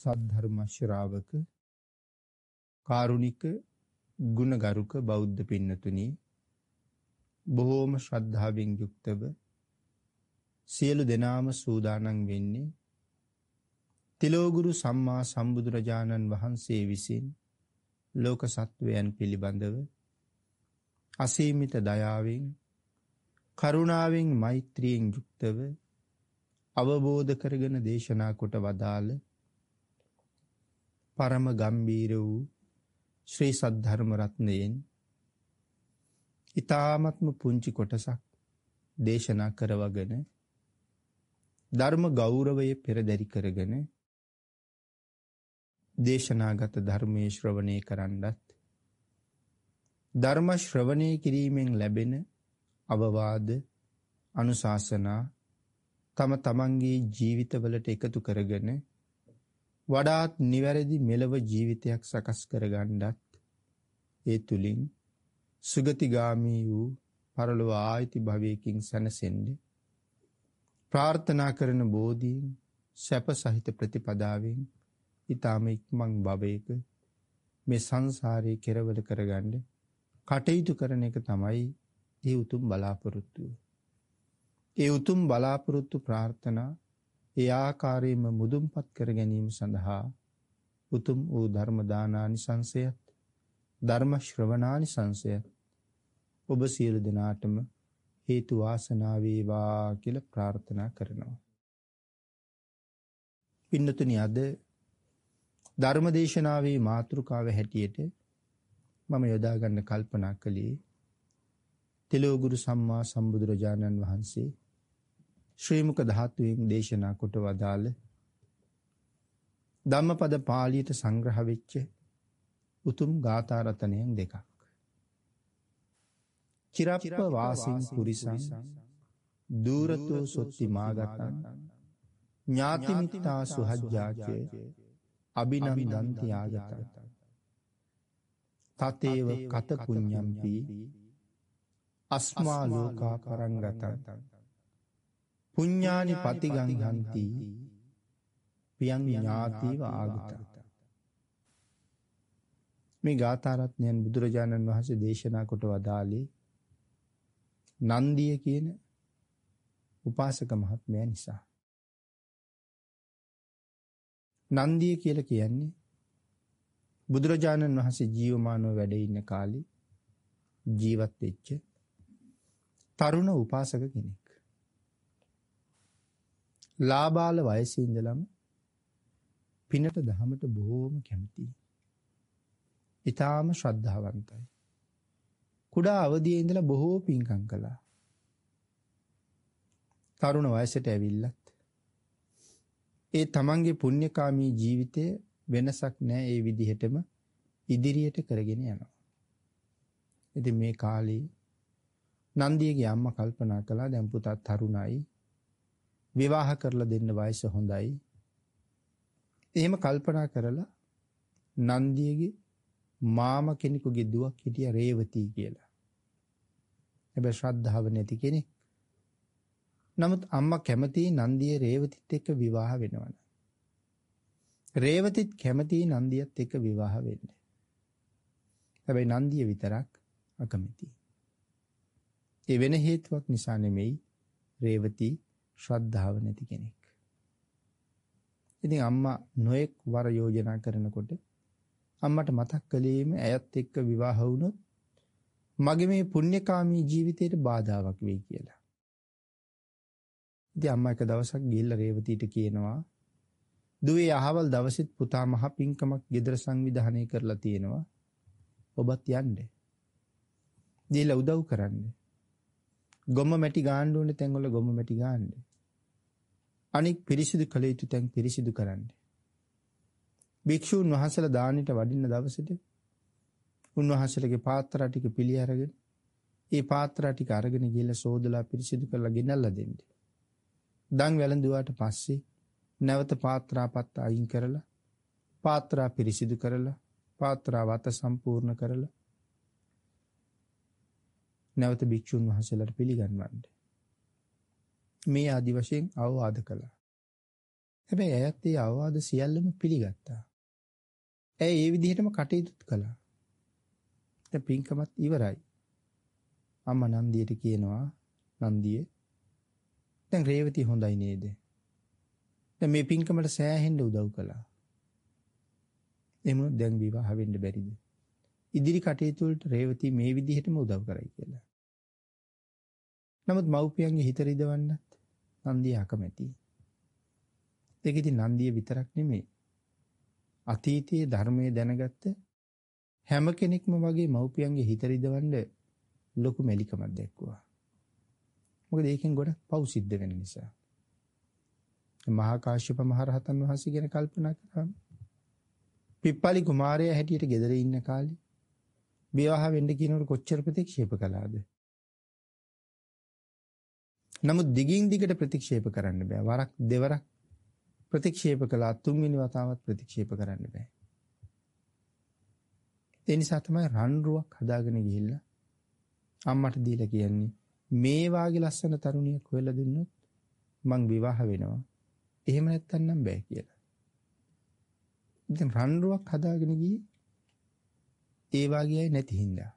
සද්ධර්ම ශ්‍රාවක කාරුණික ගුණගරුක බෞද්ධ පින්නතුනි බොහෝම ශ්‍රද්ධාවෙන් යුක්තව සියලු දෙනාම සූදානන් වෙන්නේ තිලෝගුරු සම්මා සම්බුදුරජාණන් වහන්සේ විසින් ලෝක සත්වයන් පිළිබඳව අසීමිත දයාවෙන් කරුණාවෙන් මෛත්‍රියෙන් යුක්තව අවබෝධ කරගෙන දේශනා කොට වදාළ පරම ගම්බීර වූ ශ්‍රී සද්ධර්ම රත්නයෙන් ඊ타මත්ම පුංචි කොටසක් දේශනා කරවගෙන ධර්ම ගෞරවය පෙරදරි කරගෙන දේශනාගත ධර්මයේ ශ්‍රවණය කරන්නත් ධර්ම ශ්‍රවණය කිරීමෙන් ලැබෙන අවවාද අනුශාසනා තම තමන්ගේ ජීවිතවලට එකතු කරගෙන වඩාත් නිවැරදි මෙලව ජීවිතයක් සකස් කරගන්නත් ඒ තුළින් සුගතිගාමී වූ පරලොව ආයිති භවයකින් සැනසෙන්ඩ ප්‍රාර්ථනා කරන බෝධීන් සැප සහිත ප්‍රතිපදාවෙන් ඉතාම ඉක්මං භවයක මේ සංසාරය කෙරවල කරගණ්ඩ කටයුතු කරන එක තමයි ඒ උතුම් බලාපොරොත්තුව. ඒ උතුම් බලාපොරොත්තු ප්‍රාර්ථනා ඒ ආකාරයෙන්ම මුදුන්පත් කර ගැනීම සඳහා උතුම් වූ ධර්මදානානි සංසයත් ධර්ම ශ්‍රවණානි සංසයත් ඔබ සියලු දෙනාටම හේතු වාසනාවේවා කියල ප්‍රාර්ථනා කරනවා. පින්නතුනි අද ධර්මදේශනාවේ මාතෘකාව හැටියට මම යොදාගන්න කල්පනා කළේ තෙලෝගුරු සම්මා සම්බුදුරජාණන් වහන්සේ ශ්‍රීමුක ධාතුවෙන් දේශනා කොට වදාළ ධම්මපද පාලියට සංග්‍රහ වෙච්ච උතුම් ගාථාරතනයෙන් දෙකක්. චිරප්ප වාසින් පුරිසං දූරතෝ සොත්ති මාගතන් ඥාතිමිතා සුහජ්ජාචය අභිනවි දන්තියාගත තතේව කත පුඤ්ඤම්පි අස්මා ලෝකා පරංගතන් පුඤ්ඥානි පතිගංහන්ති පියන් ඥාතීව ආගත. මේ ගාතාරත්නයන් බුදුරජාණන් වහස දේශනා කොට වදාලේ නන්දිය කියන උපාසක මහත්මය නිසා. නන්දිය කියල කියන්නේ බුදුරජාණන් වහසේ ජීවමානව වැඩ ඉන්න කාලි ජීවත් වෙච්ච තරුණ උපාසක කෙනෙක්. ලාබාල වයසඉඳලම පිනට දහමට බොහෝම කැමති. ඉතාම ශ්‍රද්ධාවන්තයි. කුඩා අවදිය ඉඳල බොහෝ පින්කං කළා. තරුණ වයසට ඇවිල්ලත්. ඒ තමන්ගේ පුුණ්්‍යකාමී ජීවිතය වෙනසක් නෑ ඒ විදිහටම ඉදිරියට කරගෙන යනවා. ඇති මේ කාලේ නන්දියගේ අම්ම කල්පනා කලා දැම්පුතත් තරුණයි විවාහ කරලා දෙන්න වයස හොඳයි. එහෙම කල්පනා කරලා නන්දියගේ මාම කෙනෙකුගේ දුවක් හිටිය රේවතී කියලා. හැබැ ශ්‍රද්ධාව නැති කෙනෙක්. නමුත් අම්ම කැමති නන්දිය රේවතිත් එක්ක විවාහ වෙනවන. රේවතිත් කැමති නන්දියත් එක විවාහ වෙන්න. හැබැයි නන්දිය විතරක් අකමැති. ඒ වෙන හේතුවක් නිසා නෙමෙයි රේවතී ශ්‍රද්ධාව නැති කෙනෙක්. ඉතින් අම්මා නොයෙක් වර යෝජනා කරනකොට අම්මට මතක් කළේම ඇයත් එක්ක විවාහ වුණොත් මගේ මේ පුණ්‍යකාමී ජීවිතයට බාධාවක් වෙයි කියලා. ඉතින් අම්මා එක දවසක් ගිහිල්ලා රේවතීට කියනවා දුවේ අහවල් දවසෙත් පුතා මහ පිංකමක් ගෙදර සංවිධානය කරලා තියෙනවා. ඔබත් යන්න. දීලා උදව් කරන්න. ගොම මැටි ගාන්න ඕනේ තැන්වල ගොම මැටි ගාන්න. අනික් පිරිසිදු කළ යුතු තැන් පිරිසිදු කරන්න. භික්‍ෂූන් වහසල දානට වඩින්න දවසට උන්වහසලගේ පාත්තරටික පිළි අරගෙන ඒ පාත්‍රටික අරගෙන ගිල සෝදලා පිරිසිදු කරලා ගෙනල්ල දෙන්න. දං වැළඳුවාට පස්සේ නැවත පාත්‍රාපත්ත අයින් කරලා පාත්‍රා පිරිසිදු කරලා පාත්‍රාවත සම්පූර්ණ කරලා නැවත භික්‍ෂූන් වහසලට පිළිගන්වන්ට. මේ ආදි වශයෙන් අවවාද කළා. හැබැයි ඇයත් ඒ අවවාද සියල්ලම පිළිගත්තා. ඇය ඒ විදිහටම කටයුතු කළා. දැන් පින්කමත් ඉවරයි. අම්මා නන්දියට කියනවා නන්දියේ දැන් රේවති හොඳයි නේද? දැන් මේ පින්කමට සෑහෙන්න උදව් කළා. එමුණු දැන් විවාහ වෙන්න බැරිද? ඉදිරි කටයුතු වලට රේවති මේ විදිහටම උදව් කරයි කියලා. නමුත් මව්පියන්ගේ හිත රිදවන්නත් නන්දිය අකමැති. ඒක ඉතින් නන්දිය විතරක් නෙමෙයි. අතීතයේ ධර්මයේ දැනගත්ත හැම කෙනෙක්ම වගේ මව්පියන්ගේ හිත රිදවන්න ලොකු මෙලිකමක් දැක්වුවා. මොකද ඒකෙන් ගොඩක් පව් සිද්ධ වෙන නිසා. මහා කාශ්‍යප මහරහතන් වහන්සේ ගැන කල්පනා කරාම පිප්පලි කුමාරයා හැටියට ගෙදර ඉන්න කාලේ විවාහ වෙන්න කියනකොට කොච්චර ප්‍රතික්ෂේප කළාද? නමුත් දිගින් දිගට ප්‍රතික්ෂේප කරන්න බෑ. වරක් දෙවරක් ප්‍රතික්ෂේප කළා තුන්වෙනි වතාවත් ප්‍රතික්ෂේප කරන්න බෑ. ඒ නිසා තමයි රන්රුවක් හදාගෙන ගිහිල්ලා අම්මට දීලා කියන්නේ මේ වාගේ ලස්සන තරුණියක් හොයලා දුන්නොත් මං විවාහ වෙනවා. එහෙම නැත්තම් නම් බෑ කියලා. ඉතින් රන්රුවක් හදාගෙන ගියේ ඒ වාගේ අය නැති හින්දා.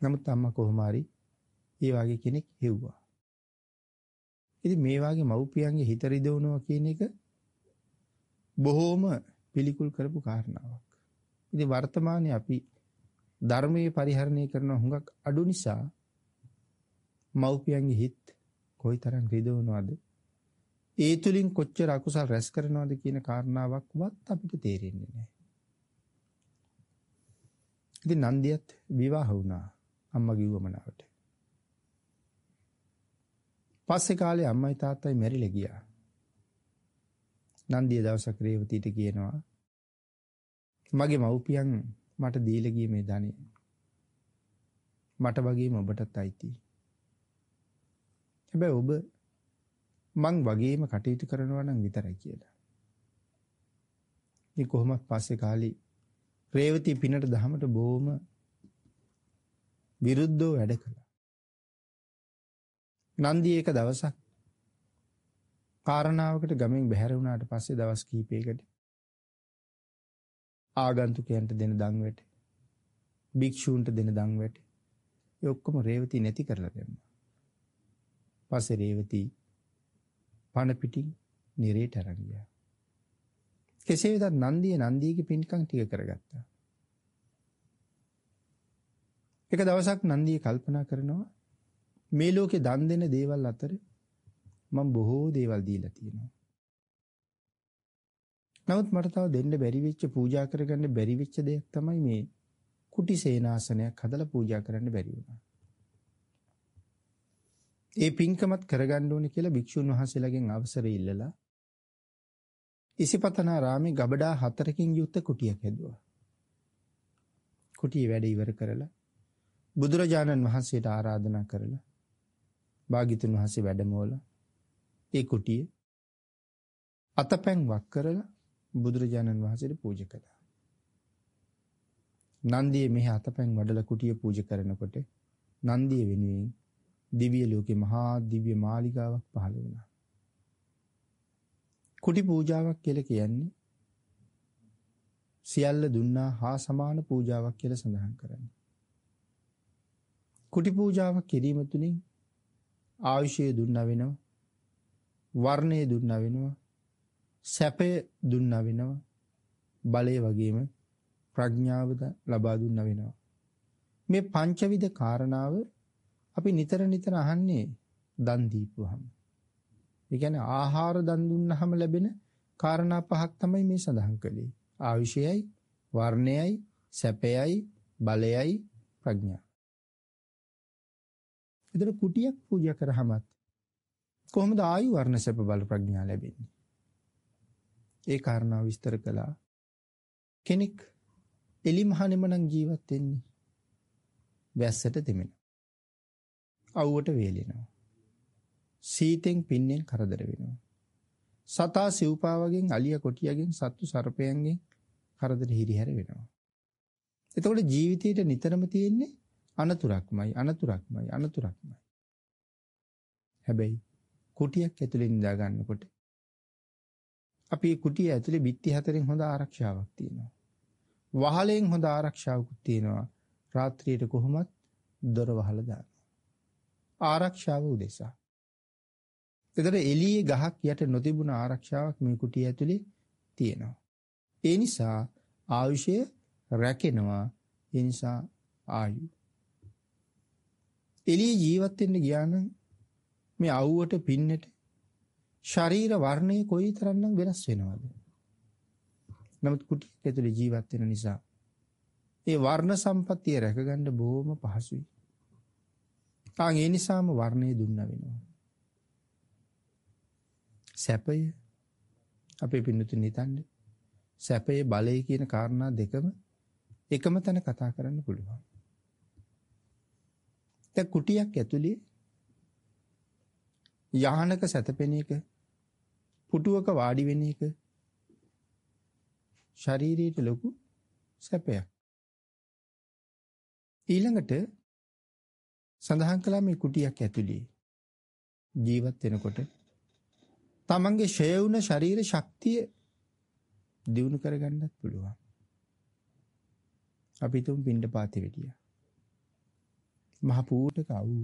නමුත් අම්මා කොහොම හරි ඒ වාගේ කෙනෙක් හෙව්වා. ඉතින් මේ වාගේ මව්පියන්ගේ හිත රිදවනවා කියන එක බොහෝම පිළිකුල් කරපු කාරණාවක්. ඉතින් වර්තමානයේ අපි ධර්මයේ පරිහරණය කරන හුඟක් අඩු නිසා මව්පියන්ගේ හිත් කොයිතරම් රිදවනවද ඒ තුලින් කොච්චර අකුසල් රැස් කරනවද කියන කාරණාවක්වත් අපිට තේරෙන්නේ නැහැ. ඉතින් නන්දියත් විවාහ වුණා අම්මගේ වමනාවට. පස්සේ කාලේ අම්මයි තාත්තයි මැරිලා ගියා. නන්දිය දවසක් රේවතීට කියනවා මගේ මව්පියන් මට දීලා ගිය මේ ධනෙ මට වගේම ඔබටත් අයිතියි. හැබැයි ඔබ මං වගේම කටයුතු කරනවා නම් විතරයි කියලා. ඉතින් කොහොමත් පස්සේ කාලේ රේවති පිනට දහමට බොහොම විරුද්ධව වැඩ කළා. නන්දි එක දවසක් කාරණාවකට ගමෙන් බැහැර වුණාට පස්සේ දවස් කිහිපයකට ආගන්තුකයන්ට දෙන දන් භික්ෂූන්ට දෙන දන් වැට ඒ ඔක්කොම රේවති නැති කරලා දැම්මා. පස්සේ රේවති පණ පිටින් නිරේට අරන් ගියා. කෙසේ වෙතත් නන්දිය නන්දියගේ පින්කම් ටික කරගත්තා. එක දවසක් නන්දිය කල්පනා කරනවා මේ ලෝකේ දන් දෙන දේවල් අතර මම බොහෝ දේවල් දීලා තියෙනවා. නමුත් මට තව දෙන්න බැරි වෙච්ච පූජා කරගන්න බැරි වෙච්ච දෙයක් තමයි මේ කුටි සේනාසනයක් හදලා පූජා කරන්න බැරි වුණා. ඒ පින්කමත් කරගන්න ඕනේ කියලා භික්ෂුන් වහන්සේලාගෙන් අවසර ඉල්ලලා ඉසිපතනාරාමේ ගබඩා හතරකින් යුක්ත කුටියක් හැදුවා. කුටිය වැඩ ඉවර කරලා බුදුරජාණන් වහන්සේට ආරාධනා කරලා භාග්‍යතුන් වහන්සේ වැඩමවලා ඒ කුටිය අතපැන් වක් කරලා බුදුරජාණන් වහන්සේට පූජා කළා. නන්දියේ මෙහි අතපැන් වඩලා කුටිය පූජා කරනකොට නන්දිය වෙනුවෙන් දිව්‍ය ලෝකේ මහා දිව්‍ය මාලිගාවක් පහළ වුණා. කුටි පූජාවක් කියලා කියන්නේ සියල්ල දුන්නා හා සමාන පූජාවක් කියලා සඳහන් කරන්නේ. කුටි පූජාවක් කිරීම තුළින් ආයුෂය දුන්නා වෙනවා. වර්ණය දුන්නා වෙනවා. සැපය දුන්නා වෙනවා. බලය වගේම ප්‍රඥාවද ලබා දුන්නා වෙනවා. මේ පංචවිධ කාරණාව අපි නිතර නිතර අහන්නේ දන් දීපුවහම. ඒ කියන්නේ ආහාර දන් දුන්නාම ලැබෙන කාරණා පහක් තමයි මේ සඳහන් කළේ. ආයුෂයයි, වර්ණයයි, සැපයයි, බලයයි, ප්‍රඥා. ඒතර කුටියක් පූජා කරාමත් කොහොමද ආයු වර්ණ සැප බල ප්‍රඥා ලැබෙන්නේ? ඒ කාරණා විස්තර කළා. කෙනෙක් එලිමහනෙම නම් ජීවත් වෙන්නේ වැස්සට දෙමෙන. අවුවට වේලෙනවා. සීතෙන් පින්නෙන් කරදර වෙනවා. සතා සිව්පාවගෙන් අලිය කොටියගෙන් සත්තු සර්පයන්ගෙන් කරදර හිරිහැර වෙනවා. එතකොට ජීවිතේට නිතරම තියෙන්නේ අනතුරක්මයි අනතුරක්මයි අනතුරක්මයි. හැබැයි කුටියක් ඇතුලේ නිදා ගන්නකොට අපි කුටිය ඇතුලේ බිත්ති හතරෙන් හොඳ ආරක්ෂාවක් තියෙනවා. වහලෙන් හොඳ ආරක්ෂාවකුත් තියෙනවා. රාත්‍රියට කොහොමත් දොර වහලා දානවා. ආරක්ෂාව උදෙසා. එතකොට එළියේ ගහක් යට නොතිබුණ ආරක්ෂාවක් මේ කුටිය ඇතුලේ තියෙනවා. ඒ නිසා ආයුෂය රැකෙනවා. ඒ නිසා ආයු. එළියේ ජීවත් වෙන්න ගියා නම් මේ අවුවට පින්නට ශරීර වර්ණය කොයිතරම්නම් වෙනස් වෙනවද? නමුත් කුටියක් ඇතුලේ ජීවත් වෙන නිසා ඒ වර්ණ සම්පත්තිය රැකගන්න බොහොම පහසුයි. ආන් ඒ නිසාම වර්ණය දුන්න වෙනවා. සැපය අපේ පින්නතුන් හිතන්නේ සැපයේ බලය කියන කාරණා දෙකම එකම තැන කතා කරන්න පුළුවන්. දැන් කුටියක් ඇතුලේ යහනක සැතපෙන එක පුටුවක වාඩි වෙන එක ශරීරයට ලොකු සැපයක්. ඊළඟට සඳහන් කළා මේ කුටියක් ඇතුලේ ජීවත් වෙනකොට තමන්ගේ ෂය වුණ ශරීර ශක්තිය දියුණු කරගන්නත් පුළුවන්. අපි තුන් පින්ඩ පාති වෙටිය. මහ පූටක අවු.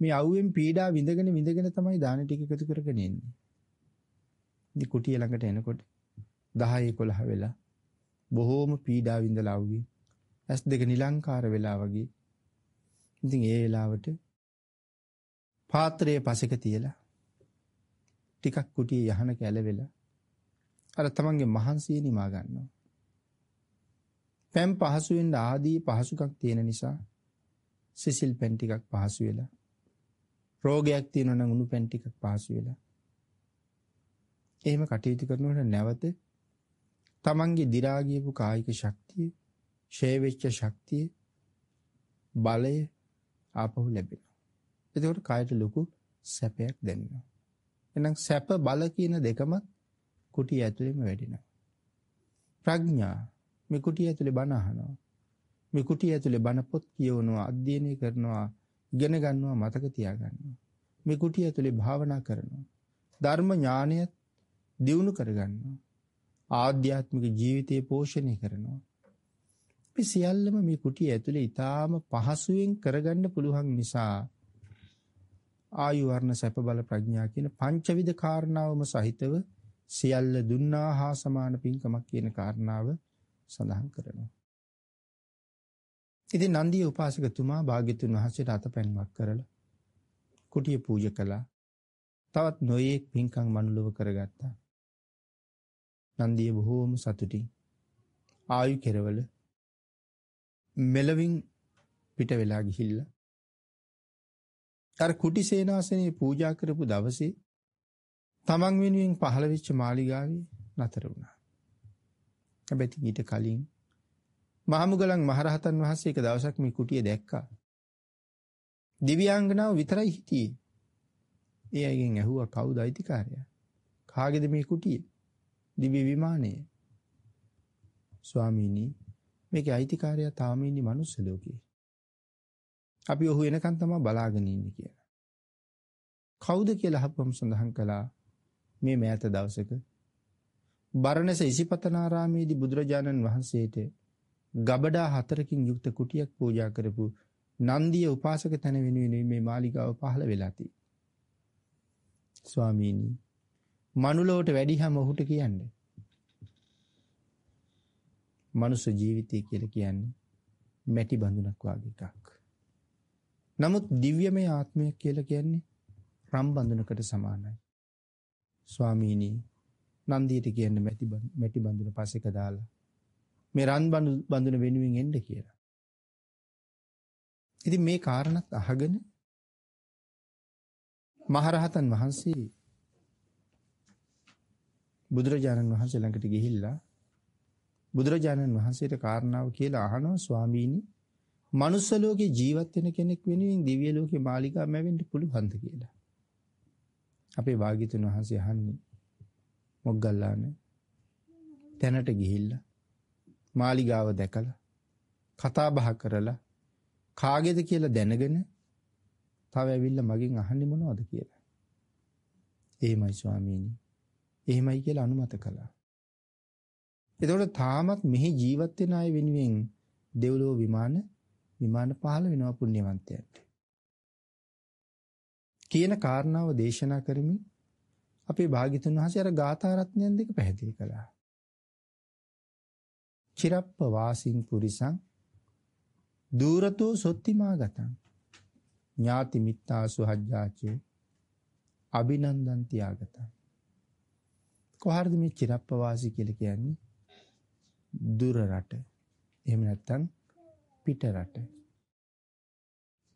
මේ අවුවෙන් පීඩා විඳගෙන විඳගෙන තමයි දාන ටික එකතු කරගෙන එන්නේ. ඉතින් කුටිය ළඟට එනකොට 10 11 වෙලා බොහෝම පීඩා විඳලා අවුගේ ඇස් දෙක නිලංකාර වෙලා වගේ. ඉතින් ඒ වෙලාවට පාත්‍රයේ පසෙක තියලා ටිකක් කුටියේ යහන කැලවෙලා අර තමන්ගේ මහන්සිය නිමා ගන්නවා. පැම් පහසු වෙන්න ආදී පහසුකම් තියෙන නිසා සිසිල් පැන් ටිකක් පහසු වෙලා රෝගයක් තියෙනවා නම් උණු පැන් ටිකක් පහසු වෙලා එහෙම කටයුතු කරනකොට නැවත තමන්ගේ දි รา ගියපු කායික ශක්තිය, ෂේ වෙච්ච ශක්තිය, බලය ආපහු ලැබෙනවා. එතකොට කායට ලොකු සැපයක් දැනෙනවා. එහෙනම් සැප බල කියන දෙකම කුටිය ඇතුලේම වැඩෙනවා. ප්‍රඥා මේ කුටිය ඇතුලේ බණ අහනවා. මේ කුටිය ඇතුලේ බණ පොත් කියවනවා, අධ්‍යයනය කරනවා, ඉගෙන ගන්නවා, මතක තියා ගන්නවා. මේ කුටිය ඇතුලේ භාවනා කරනවා. ධර්ම ඥානය දියුණු කරගන්නවා. ආධ්‍යාත්මික ජීවිතය පෝෂණය කරනවා. අපි සියල්ලම මේ කුටිය ඇතුලේ ඊටාම පහසුවෙන් කරගන්න පුළුවන් නිසා ආයු වර්ණ සැප බල ප්‍රඥා කියන පංචවිධ කාරණාවම සහිතව සියල්ල දුන්නා හා සමාන පින්කමක් කියන කාරණාව සඳහන් කරනවා. ඉතින් නන්දිය උපාසකතුමා භාග්‍යතුන් වහන්සේට අතපැන්වක් කරලා කුටිය පූජා කළා. තවත් නොයේක් පින්කම් මනුලව කරගත්තා. නන්දිය බොහෝම සතුටින් ආයු කෙරවල මෙලවින් පිට වෙලා ගිහිල්ලා අර කුටි සේනාසනේ පූජා කරපු දවසේ තමන් වෙනුවෙන් පහළ වෙච්ච මාලිගාවේ නතර වුණා. හැබැයි ඊට කලින් මහමුගලන් මහරහතන් වහන්සේ එක දවසක් මේ කුටිය දැක්කා. දිව්‍යාංගනාව විතරයි හිටියේ. ඒ අයගෙන් ඇහුවා කවුද අයිතිකාරයා? කාගේද මේ කුටිය? දිව්‍ය විමානය. ස්වාමීනි මේකේ අයිතිකාරයා තාම ඉන්නේ මනුස්ස ලෝකේ. අපි ඔහු එනකන් තමයි බලාගෙන ඉන්නේ කියලා. කවුද කියලා අහපුවම සඳහන් කළා මේ මෑත දවසක බරණැස ඉසිපතනාරාමේදී බුදුරජාණන් වහන්සේට ගබඩා හතරකින් යුක්ත කුටියක් පූජා කරපු නන්දිය උපාසක තැන වෙනුවෙන් මේ මාලිගාව පහළ වෙලා තියෙන්නේ. ස්වාමීනි මනුලොවට වැඩිහම ඔහුට කියන්නේ මනුස්ස ජීවිතය කියලා කියන්නේ මැටි බඳුනක් වගේ එකක්. නමුත් දිව්‍යමය ආත්මයක් කියලා කියන්නේ රම් බඳුනකට සමානයි. ස්වාමීනි නන්දියට කියන්න මැටි මැටි බඳුන පස්සෙක දාලා මේ රන් බඳුන වෙනුවෙන් එන්න කියලා. ඉතින් මේ කාරණත් අහගෙන මහරහතන් වහන්සේ බුදුරජාණන් වහන්සේ ළඟට ගිහිල්ලා බුදුරජාණන් වහන්සේට කාරණාව කියලා අහනවා ස්වාමීනි මනුස්ස ලෝකේ ජීවත් වෙන කෙනෙක් වෙනුවෙන් දිව්‍ය ලෝකේ මාලිගා මැවෙන්න පුළුවන්ද කියලා. අපේ වාග්යතුන් වහන්සේ අහන්නේ මොග්ගල්ලාන තැනට ගිහිල්ලා මාලිගාව දැකලා කතා බහ කරලා කාගේද කියලා දැනගෙන තව ඇවිල්ලා මගෙන් අහන්නේ මොනවද කියලා. එහෙමයි ස්වාමීනි. එහෙමයි කියලා අනුමත කළා. එතකොට තාමත් මෙහි ජීවත් වෙන අය වෙනුවෙන් දෙව්ලොව විමාන විමාන පහළ වෙනවා පුණ්‍යවන්තයන්ට. කියන කාරණාව දේශනා කරමින් අපේ භාග්‍යතුන් වහන්සේ අර ගාථා රත්නයන් දෙක පැහැදිලි කළා. චිරප්ප වාසින් පුරිසං දූරතෝ සොත්තිමා ගතං ඥාති මිත්තා සුහජ්ජාචේ අභිනන්දන්ති ආගතං. කොහරද මේ චිරප්ප වාසී කියලා කියන්නේ? දුර රට. එහෙම නැත්නම් පිට රට.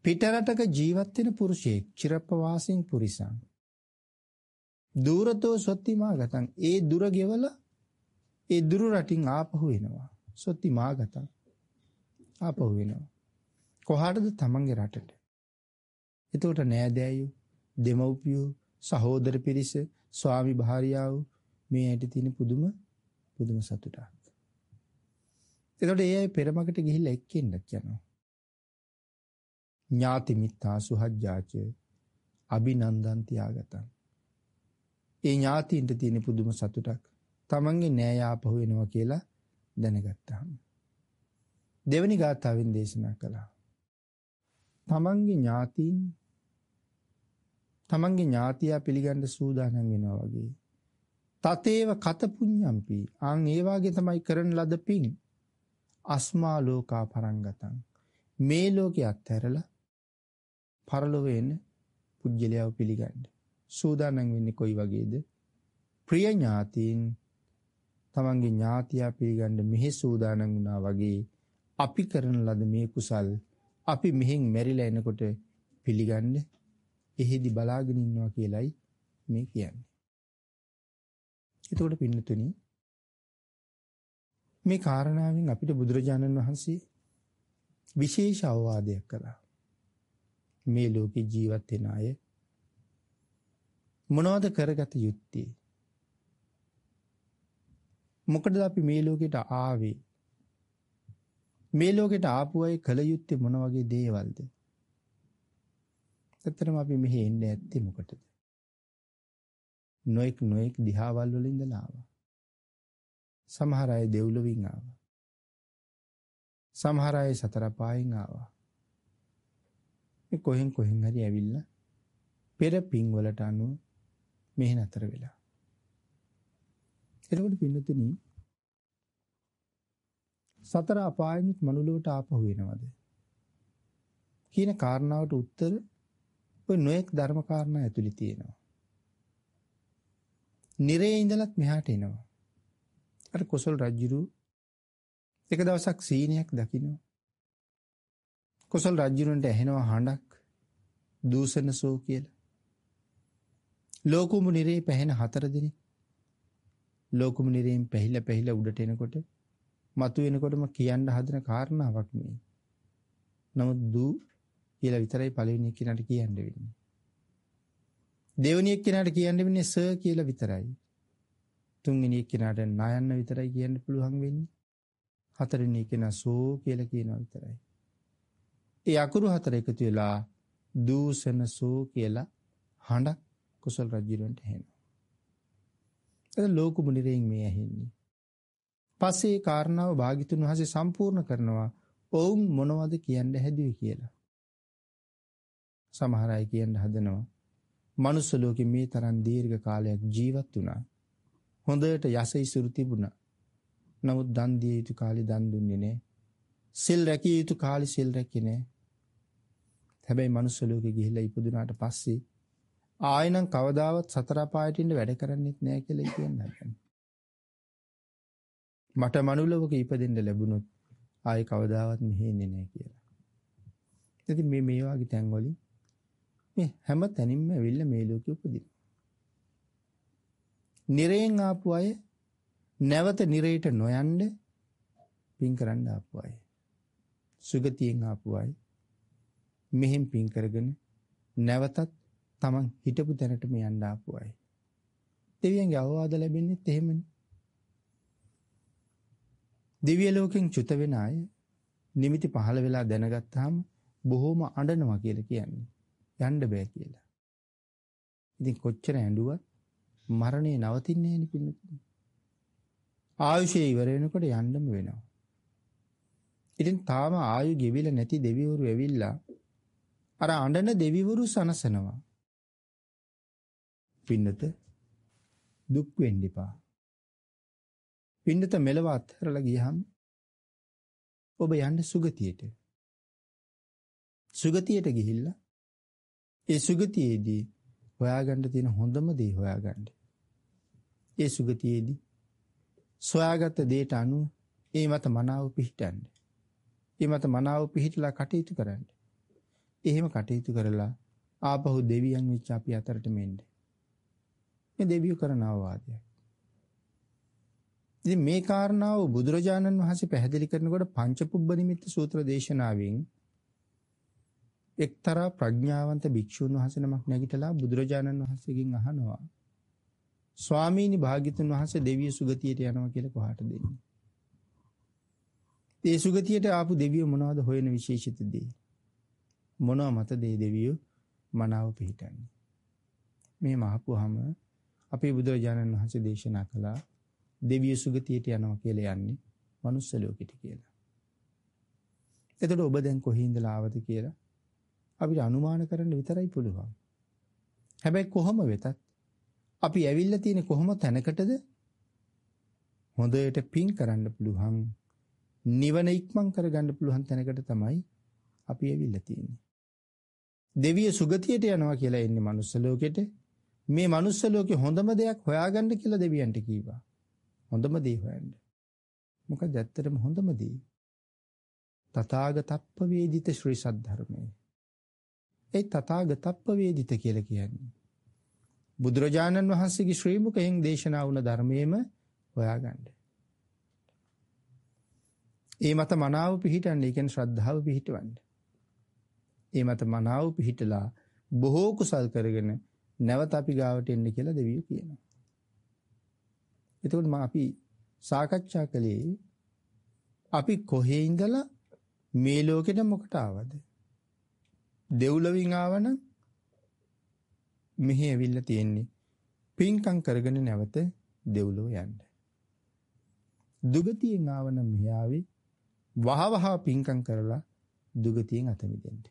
පිට රටක ජීවත් වෙන පුරුෂයෙක් චිරප්ප වාසීන් පුරිසං දූරතෝ සොත්තිමා ගතං ඒ දුර ගෙවලා ඒ දුරු රටින් ආපහු එනවා සොත්තිමා ගතං ආපහු වෙනවා. කොහාටද තමන්ගේ රටට. එතකොට නෑදෑයු දෙමව්පියෝ සහෝදර පිරිස ස්වාමි භාරියාව මේ ඇයට තියෙන පුදුම පුදුම සතුටක්. එතකොට ඒ අය පෙරමකට ගිහිල්ලා එක්කෙන්නත් යනවා. ඥාති මිත්තා සුහජ්ජාච අභිනන්දන්ති ආගතං. ඒ ඥාතින්ට තියෙන පුදුම සතුටක් තමන්ගේ නෑ ආපහු වෙනවා කියලා දැනගත්තාම. දෙවනි ගාථාවෙන් දේශනා කළා. තමන්ගේ ඥාතීන් තමන්ගේ ඥාතියා පිළිගන්න සූදානම් වෙනවා වගේ. තතේව කත පුඤ්ඤම්පි. ආන් ඒ වාගේ තමයි කරන ලද පින්. අස්මා ලෝකා පරංගතං. මේ ලෝකේ අත්හැරලා පරලොවෙන් පුජ්‍යලයාව පිළිගන්න. සූදානම් වෙන්නේ කොයි වගේද? ප්‍රිය ඥාතීන් තමන්ගේ ඥාතියා පිළිගන්න මෙහි සූදානම් වුණා වගේ අපි කරන ලද මේ කුසල් අපි මෙහෙන් මැරිලා එනකොට පිළිගන්න එහෙදි බලාගෙන ඉන්නවා කියලයි මේ කියන්නේ. එතකොට පින්නතුනි මේ කාරණාවෙන් අපිට බුදුරජාණන් වහන්සේ විශේෂ අවවාදයක් කළා. මේ ලෝකේ ජීවත් වෙන අය මොනවද කරගත යුත්තේ? මොකටද අපි මේ ලෝකෙට ආවේ? මේ ලෝකෙට ආපු අය කල යුත්තේ මොන වගේ දේවල්ද? ඇත්තටම අපි මෙහි එන්නේ ඇත්තේ මොකටද? නොඑක් නොඑක් දිහාවල් වල ඉඳලා ආවා. සමහර අය දෙව්ලොවින් ආවා. සමහර අය සතර පායෙන් ආවා. මේ කොහෙන් කොහෙන් හරි ඇවිල්ලා පෙර පින් වලට අනුව මෙහි නතර වෙලා. එතකොට පින්නතුනි සතර අපායනුත් මනුලොවට ආපහු වෙනවද? කියන කාරණාවට උත්තර ඔය නොඑක් ධර්ම කාරණා ඇතුළේ තියෙනවා. නිරේ ඉඳලත් මෙහාට එනවා. අර කොසල් රජුරු එක දවසක් සීනියක් දකිනවා. කොසල් රජුරන්ට ඇහෙනවා හඬක් දූෂණ සෝ කියලා. ලෝකුඹු නිරේ පැහෙන හතර දෙනෙක් ලෝකුඹු නිරේන් පැහිලා පැහිලා උඩට එනකොට මතු වෙනකොටම කියන්න හදන කාරණාවක් මේ. නමුත් දූ කියලා විතරයි පළවෙනි එක්කිනාට කියන්න වෙන්නේ. දෙවෙනි එක්කිනාට කියන්න වෙන්නේ සර් කියලා විතරයි. තුන්වෙනි එක්කිනාට නායන්න විතරයි කියන්න පුළුවන් වෙන්නේ. හතරවෙනි එක්කිනා සෝ කියලා කියනවා විතරයි. ඒ අකුරු හතර එකතු වෙලා දූෂණ සෝ කියලා හඬක් කුසල් රජුරන්ට ඇහෙනවා. එතන ලෝක මුනිරෙන් මේ ඇහෙන්නේ. පස්සේ ඒ කාරණාව භාග්‍යතුන් වහන්සේ සම්පූර්ණ කරනවා ඔවුන් මොනවද කියන්න හැදුවේ කියලා. සමහර අය කියන්න හදනවා මනුස්ස ලෝකෙ මේ තරම් දීර්ඝ කාලයක් ජීවත් වුණා. හොඳට යස ඉසුරු තිබුණා. නමුත් දන් දිය යුතු කාලේ දන් දුන්නේ නැහැ. සිල් රැකිය යුතු කාලේ සිල් රැකේ නැහැ. හැබැයි මනුස්ස ලෝකෙ ගිහිල්ලා ඉපදුනාට පස්සේ ආයෙනම් කවදාවත් සතර පායට ඉන්න වැඩ කරන්නෙත් නැහැ කියලා කියන්නේ. මට මනුලවක ඉපදෙන්න ලැබුණොත් ආයෙ කවදාවත් මෙහෙ එන්නේ නැහැ කියලා. ඉතින් මේ මේ වගේ තැන්වලින් මේ හැම තැනින්ම ඇවිල්ලා මේ ලෝකෙ උපදිනවා. නිරයෙන් ආපු අය නැවත නිරයට නොයන්න පින් කරන්න ආපු අය. සුගතියෙන් ආපු අය මෙහෙන් පින් කරගෙන නැවතත් තමන් හිටපු තැනටම යන්න ආපු අය. දෙවියන්ගේ අවවාද ලැබෙන්නේත් එහෙමනේ. දිව්‍ය ලෝකෙන් චුත වෙන අය නිමිති පහළ වෙලා දැනගත්තාම බොහොම අඬනවා කියලා කියන්නේ. යන්න බෑ කියලා. ඉතින් කොච්චර ඇඬුවත් මරණය නවතින්නේ නෑනේ පින්නතුනි. ආයුෂය ඉවර වෙනකොට යන්නම වෙනවා. ඉතින් තාම ආයු ගෙවිලා නැති දෙවිවරු ඇවිල්ලා අර අඬන දෙවිවරු සනසනවා. පින්නත දුක් වෙන්න එපා. පින්නත මෙලව අත්හැරලා ගියහම ඔබ යන්න සුගතියට. සුගතියට ගිහිල්ලා ඒ සුගතියේදී හොයාගන්න තියෙන හොඳම දේ හොයාගන්න. ඒ සුගතියේදී සොයාගත්ත දේට අනුව ඒ මත මනාව පිහිටන්න. ඒ මත මනාව පිහිටලා කටයුතු කරන්න. එහෙම කටයුතු කරලා ආපහු දෙවියන් වෙච්ච අපි අතරට මෙන්න. මේ දෙවියෝ කරන අවවාදයක්. ඉතින් මේ කාරණාව බුදුරජාණන් වහන්සේ පැහැදිලි කරනකොට පංචපුබ්බ නිමිත්ත සූත්‍ර දේශනාවෙන් එක්තරා ප්‍රඥාවන්ත භික්ෂූන් වහන්සේ නමක් නැගිටලා බුදුරජාණන් වහන්සේගෙන් අහනවා ස්වාමීනි භාග්‍යතුන් වහන්සේ දෙවිය සුගතියට යනවා කියලා කොහාට දෙන්නේ? ඒ සුගතියට ආපු දෙවියෝ මොනවද හොයන විශේෂිත දේ? මොනවා මත දේ දෙවියෝ මනාව පිහිටන්නේ? මේ මහපුවාම අපේ බුදුරජාණන් වහන්සේ දේශනා කළා දෙවිය සුගතියට යනවා කියලා යන්නේ මනුස්ස ලෝකෙට කියලා. එතකොට ඔබ දැන් කොහේ ඉඳලා ආවද කියලා අපිට අනුමාන කරන්න විතරයි පුළුවන්. හැබැයි කොහොම වෙතත් අපි ඇවිල්ලා තියෙන කොහොම තැනකටද හොඳට පින් කරන්න පුළුවන් නිවන ඉක්මන් කරගන්න පුළුවන් තැනකට තමයි අපි ඇවිල්ලා තියෙන්නේ. දෙවිය සුගතියට යනවා කියලා එන්නේ මනුස්ස ලෝකෙට. මේ මනුස්ස ලෝකේ හොඳම දෙයක් හොයාගන්න කියලා දෙවියන්ට කීවා. හොඳම දේ හොයන්න. මොකද ඇත්තටම හොඳම දේ තථාගතප්ප වේදිත ශ්‍රී සද්ධර්මයේ. ඒ තථාගතප්ප වේදිත කියලා කියන්නේ බුදුරජාණන් වහන්සේගේ ශ්‍රී මුඛයෙන් දේශනා වුණ ධර්මයේම හොයාගන්න. ඒ මත මනාව පිහිටන්න, ඒ කියන්නේ ශ්‍රද්ධාව පිහිටවන්න. ඒ මත මනාව පිහිටලා බොහෝ කුසල් කරගෙන නැවත අපි ගාවට එන්න කියලා දෙවියෝ කියනවා. එතකොට මම අපි සාකච්ඡා කළේ අපි කොහේ ඉඳලා මේ ලෝකෙට මොකට ආවද? දෙව්ලොවින් ආවනම් මෙහි ඇවිල්ලා තියෙන්නේ පින්කම් කරගෙන නැවත දෙව්ලොව යන්න. දුගතියෙන් ආවනම් මෙහි ආවේ වහවහ පින්කම් කරලා දුගතියෙන් අත මිදෙන්න.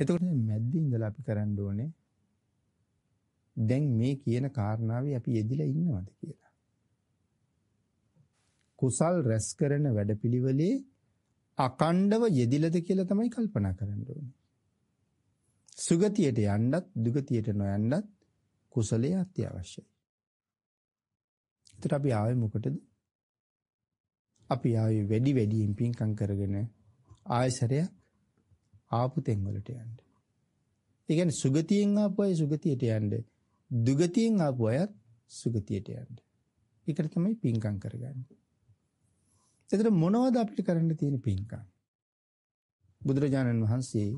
එතකොට මැද්දේ ඉඳලා අපි කරන්න ඕනේ දැන් මේ කියන කාරණාවේ අපි යෙදිලා ඉන්නවද කියලා. කුසල් රැස් කරන වැඩපිළිවෙලේ අකණ්ඩව යෙදිලද කියලා තමයි කල්පනා කරන්න ඕනේ. සුගතියට යන්නත් දුගතියට නොයන්නත් කුසලයේ අත්‍යවශ්‍යයි. එතකොට අපි ආවේ මොකටද? අපි ආවේ වැඩි වැඩියෙන් පින්කම් කරගෙන ආයසරයක් ආපු තැන් වලට යන්න. ඒ කියන්නේ සුගතියෙන් ආපු අය සුගතියට යන්න. දුගතියෙන් ආපු අයත් සුගතියට යන්න. ඒකට තමයි පින්කම් කරගන්නේ. එතකොට මොනවද අපිට කරන්න තියෙන පින්කම්? බුදුරජාණන් වහන්සේ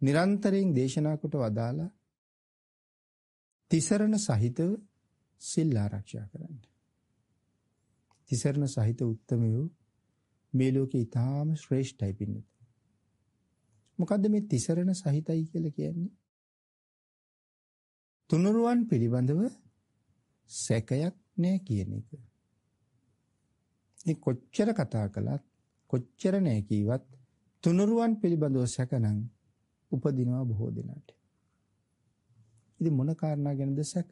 නිරන්තරයෙන් දේශනා කොට වදාලා තිසරණ සහිතව සිල් ආරක්ෂා කරන්න. තිසරණ සහිත උත්තමයෝ මේ ලෝකේ ඊටාම ශ්‍රේෂ්ඨයි පින්නත. මොකද්ද මේ තිසරණ සහිතයි කියලා කියන්නේ? තුනුරුවන් පිළිබඳව සැකයක් නෑ කියන එක. මේ කොච්චර කතා කළත් කොච්චර නෑ කීවත් තුනුරුවන් පිළිබඳව සැකනම් උපදිනවා බොහෝ දෙනාට. ඉතින් මොන කාරණා ගැනද සැක?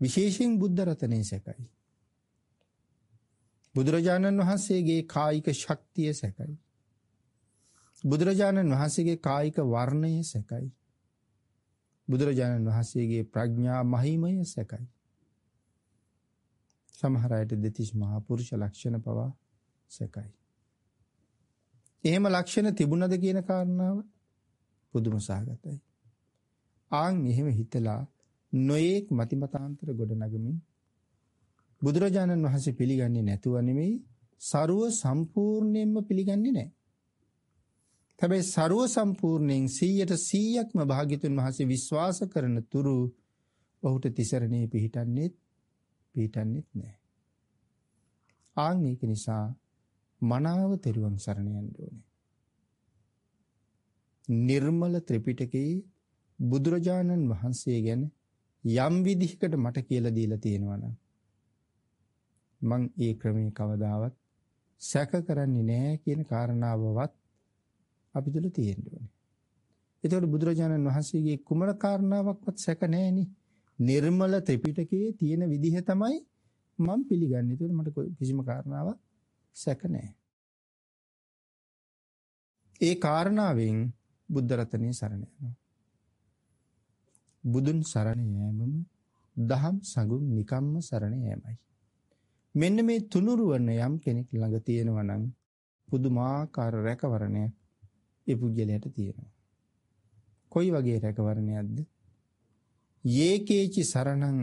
විශේෂයෙන් බුද්ධ රතනේ සැකයි. බුදුරජාණන් වහන්සේගේ කායික ශක්තිය සැකයි. බුදුරජාණන් වහන්සේගේ කායික වර්ණය සැකයි. බුදුරජාණන් වහන්සේගේ ප්‍රඥා මහිමය සැකයි. සමහර අයට දෙතිස් මහා පුරුෂ ලක්ෂණ පවා සැකයි. එහෙම ලක්ෂණ තිබුණද කියන කාරණාව පුදුම සහගතයි. ආන් එහෙම හිතලා නොයේක් මතිමතාන්තර ගොඩනගමින් බුදුරජාණන් වහන්සේ පිළිගන්නේ නැතුව නෙමෙයි ਸਰුව සම්පූර්ණයෙන්ම පිළිගන්නේ නැහැ. හැබැයි ਸਰුව සම්පූර්ණයෙන් 100ට 100ක්ම භාග්‍යතුන් වහන්සේ විශ්වාස කරන තුරු ඔහුට තිසරණේ පිහිටන්නේ පිහිටන්නේත් නැහැ. ආන් ඒක නිසා මනාව තෙරුවන් සරණ යන්න ඕනේ. නිර්මල ත්‍රිපිටකයේ බුදුරජාණන් වහන්සේ ගැන යම් විදිහකට මට කියලා දීලා තියෙනවා නම් මං ඒ ක්‍රමේ කවදාවත් සැක කරන්නේ නැහැ කියන කාරණාවවත් අපි තුල තියෙන්න ඕනේ. එතකොට බුදුරජාණන් වහන්සේගේ කුමන කාරණාවක්වත් සැක නැහෙනි. නිර්මල ත්‍රිපිටකයේ තියෙන විදිහ තමයි මම පිළිගන්නේ. ඒතකොට මට කිසිම කාරණාවක් සැක නැහැ. ඒ කාරණාවෙන් බුද්ධ රත්නයේ සරණ යනවා. බුදුන් සරණ යෑමම දහම් සඟුන් නිකම්ම සරණ යෑමයි. මෙන්න මේ තුනුරුවන යම් කෙනෙක් ළඟ තියෙනවා නම් පුදුමාකාර රැකවරණයක් ඒ පුද්ගලයාට තියෙනවා. කොයි වගේ රැකවරණයක්ද? යේකේචි සරණං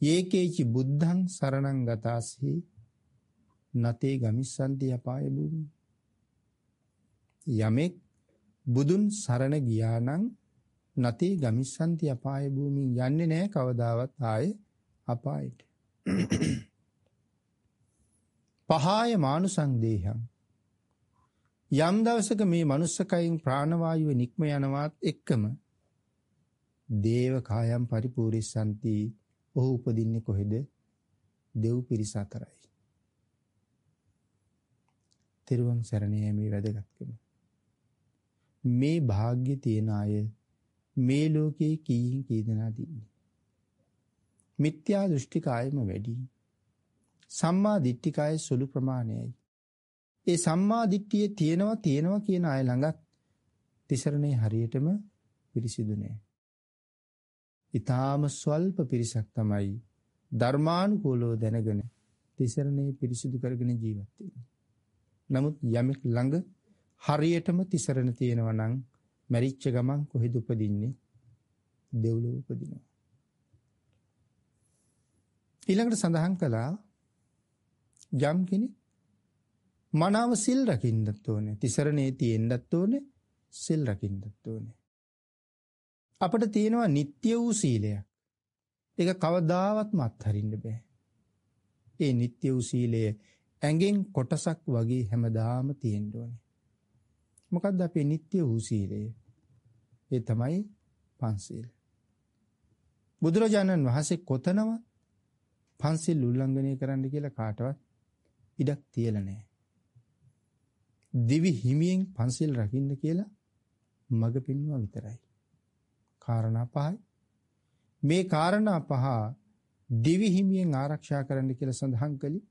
යේකේචි බුද්ධං සරණං ගතාසි නතේ ගමිස්සන්ති අපාය භූමි යමෙක් බුදුන් සරණ ගියා නම් නතේ ගමිස්සන්ති අපාය භූමින් යන්නේ නැහැ කවදාවත් ආයේ අපායට පහාය මානුසං දේහං යම් දවසක මේ මනුස්සකයින් ප්‍රාණවායුව නික්ම යනවත් එක්කම දේව කායම් පරිපූර්ණසන්ති ඔහු උපදින්නේ කොහෙද? දෙව් පිරිස අතරයි. තෙරුවන් සරණ යෑමේ වැදගත්කම. මේ වාග්ය තියෙන අය මේ ලෝකේ කීයෙන් කී දෙනා දින්නේ මිත්‍යා දෘෂ්ටිකායම වැඩි. සම්මා දිට්ඨිකාය සුළු ප්‍රමාණයයි. ඒ සම්මා දිට්ඨිය තියෙනවා තියෙනවා කියන අය ළඟත් තිසරණේ හරියටම පිරිසිදු නෑ. ඊටාම ස්වල්ප පිරිසක් තමයි ධර්මානුකූලව දැනගෙන තිසරණේ පිරිසිදු කරගෙන ජීවත් වෙන්නේ. නමුත් යමෙක් ළඟ හරියටම තිසරණ තියෙනවා නම් මැරිච්ච ගමන් කොහෙද උපදින්නේ? දෙව්ලොව උපදිනවා. ඊළඟට සඳහන් කළා යම් කෙනෙක් මනාව සිල් රකින්නත් ඕනේ. තිසරණේ තියෙන්නත් ඕනේ. සිල් රකින්නත් ඕනේ. අපිට තියෙනවා නিত্য වූ සීලයක්. ඒක කවදාවත්ම අත්හරින්න බෑ. ඒ නিত্য වූ සීලය ඇඟෙන් කොටසක් වගේ හැමදාම තියෙන්න ඕනේ. මොකද්ද අපේ නিত্য වූ සීලය? ඒ තමයි පන්සිල්. බුදුරජාණන් වහන්සේ කොතනවත් පන්සිල් උල්ලංඝනය කරන්න කියලා කාටවත් ඉඩක් තියලා නැහැ. දිවි හිමියෙන් පන්සිල් රකින්න කියලා මග පෙන්වුවා විතරයි. කාරණා පහයි. මේ කාරණා පහ දිවි හිමියෙන් ආරක්ෂා කරන්න කියලා සඳහන් කළේ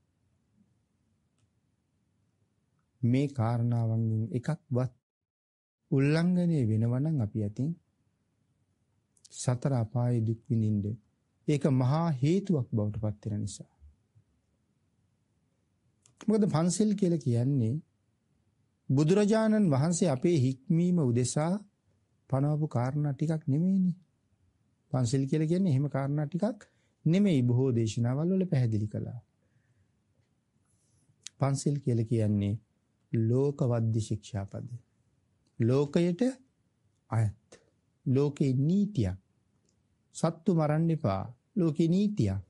මේ කාරණාවන්ගෙන් එකක්වත් උල්ලංඝනය වෙනවනම් අපි අතින් සතර අපායේ දුක් විඳින්න ඒක මහා හේතුවක් බවට පත් වෙන නිසා. මොකද පන්සිල් කියලා කියන්නේ බුදුරජාණන් වහන්සේ අපේ හික්මීම උදෙසා පනවපු කාරණා ටිකක් නෙමෙයිනේ. පන්සිල් කියලා කියන්නේ එහෙම කාරණා ටිකක් නෙමෙයි බොහෝ දේශනාවල් වල පැහැදිලි කළා. පන්සිල් කියලා කියන්නේ ලෝකවද්දි ශික්ෂාපද. ලෝකයට අයත්. ලෝකේ නීතියක්. සත්තු මරන්න එපා. ලෝකේ නීතියක්.